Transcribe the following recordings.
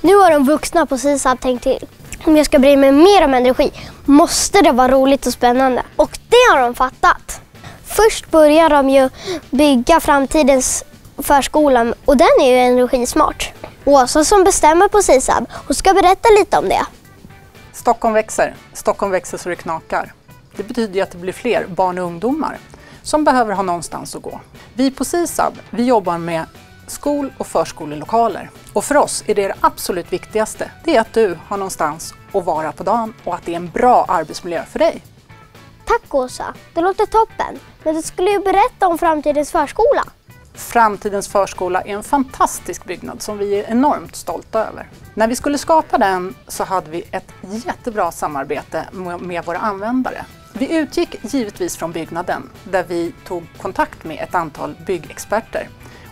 Nu har de vuxna på SISAB tänkt till. Om jag ska bry mig mer om energi måste det vara roligt och spännande. Och det har de fattat. Först börjar de ju bygga framtidens förskola och den är ju energismart. Åsa som bestämmer på SISAB, hon ska berätta lite om det. Stockholm växer. Stockholm växer så det knakar. Det betyder ju att det blir fler barn och ungdomar som behöver ha någonstans att gå. Vi på SISAB vi jobbar med skol och förskolelokaler. Och för oss är det det absolut viktigaste. Det är att du har någonstans att vara på dagen och att det är en bra arbetsmiljö för dig. Tack Åsa, det låter toppen. Men du skulle ju berätta om framtidens förskola. Framtidens förskola är en fantastisk byggnad som vi är enormt stolta över. När vi skulle skapa den så hade vi ett jättebra samarbete med våra användare. Vi utgick givetvis från byggnaden där vi tog kontakt med ett antal byggexperter.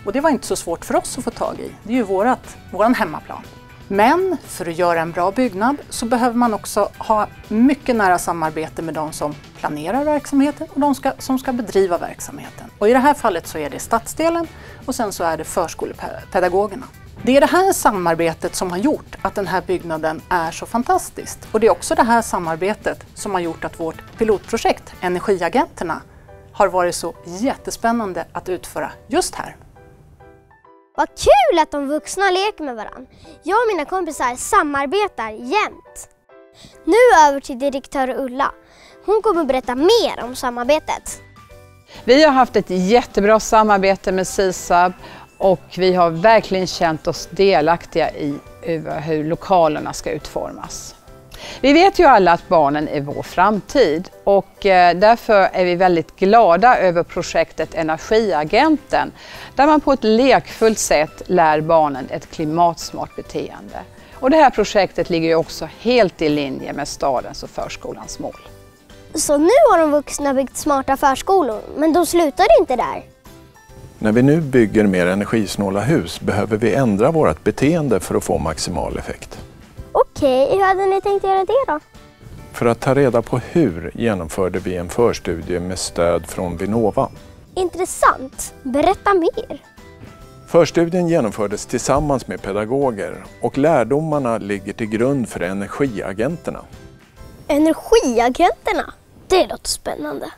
Och det var inte så svårt för oss att få tag i. Det är ju vårat, våran hemmaplan. Men för att göra en bra byggnad så behöver man också ha mycket nära samarbete med de som planerar verksamheten och de ska, som ska bedriva verksamheten. Och I det här fallet så är det stadsdelen och sen så är det förskolepedagogerna. Det är det här samarbetet som har gjort att den här byggnaden är så fantastisk. Och det är också det här samarbetet som har gjort att vårt pilotprojekt Energiagenterna har varit så jättespännande att utföra just här. Vad kul att de vuxna leker med varandra. Jag och mina kompisar samarbetar jämt. Nu över till direktör Ulla. Hon kommer berätta mer om samarbetet. Vi har haft ett jättebra samarbete med SISAB och vi har verkligen känt oss delaktiga i hur lokalerna ska utformas. Vi vet ju alla att barnen är vår framtid och eh, därför är vi väldigt glada över projektet Energiagenten där man på ett lekfullt sätt lär barnen ett klimatsmart beteende. Och det här projektet ligger ju också helt i linje med stadens och förskolans mål. Så nu har de vuxna byggt smarta förskolor, men de slutar inte där? När vi nu bygger mer energisnåla hus behöver vi ändra vårt beteende för att få maximal effekt. Okej, hur hade ni tänkt göra det då? För att ta reda på hur genomförde vi en förstudie med stöd från Vinnova. Intressant. Berätta mer. Förstudien genomfördes tillsammans med pedagoger och lärdomarna ligger till grund för Energiagenterna. Energiagenterna? Det låter spännande.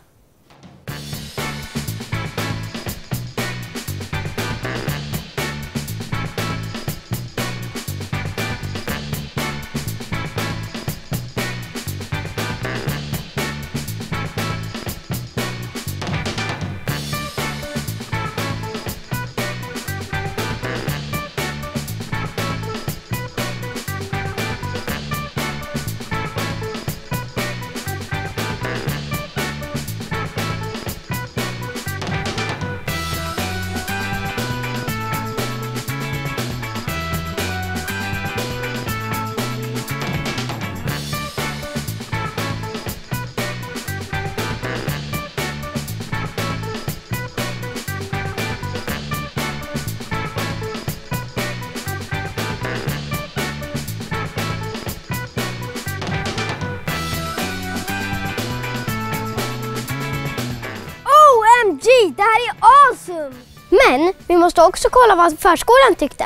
OMG, det här är awesome! Men vi måste också kolla vad förskolan tyckte.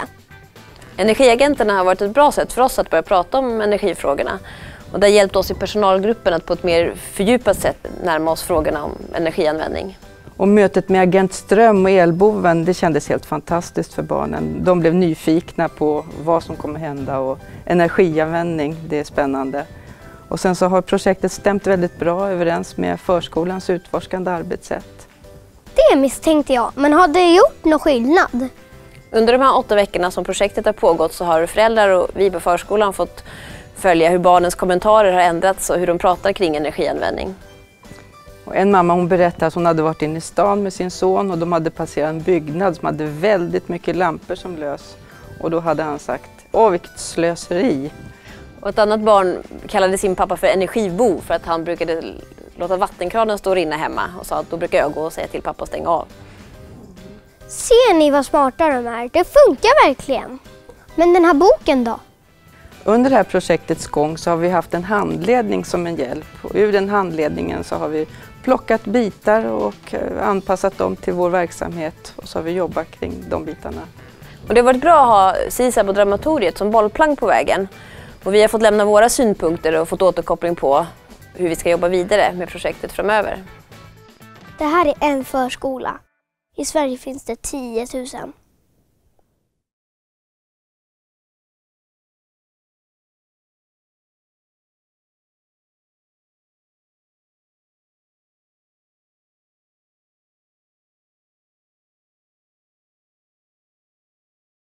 Energiagenterna har varit ett bra sätt för oss att börja prata om energifrågorna. Och det har hjälpt oss i personalgruppen att på ett mer fördjupat sätt närma oss frågorna om energianvändning. Och mötet med Agent Ström och Elboven det kändes helt fantastiskt för barnen. De blev nyfikna på vad som kommer hända och energianvändning, det är spännande. Och sen så har projektet stämt väldigt bra överens med förskolans utforskande arbetssätt. Det misstänkte jag, men har det gjort någon skillnad? Under de här åtta veckorna som projektet har pågått så har föräldrar och vi på förskolan fått följa hur barnens kommentarer har ändrats och hur de pratar kring energianvändning. Och en mamma hon berättade att hon hade varit inne i stan med sin son och de hade passerat en byggnad som hade väldigt mycket lampor som lös. Och då hade han sagt, åh vilket slöseri. Och ett annat barn kallade sin pappa för energibo för att han brukade låta vattenkranen stå och rinna hemma och sa att då brukar jag gå och säga till pappa att stänga av. Ser ni vad smarta de är? Det funkar verkligen. Men den här boken då? Under det här projektets gång så har vi haft en handledning som en hjälp. Och ur den handledningen så har vi plockat bitar och eh, anpassat dem till vår verksamhet och så har vi jobbat kring de bitarna. Och det har varit bra att ha SISAB och Dramatoriet som bollplank på vägen. Och vi har fått lämna våra synpunkter och fått återkoppling på hur vi ska jobba vidare med projektet framöver. Det här är en förskola. I Sverige finns det 10 000.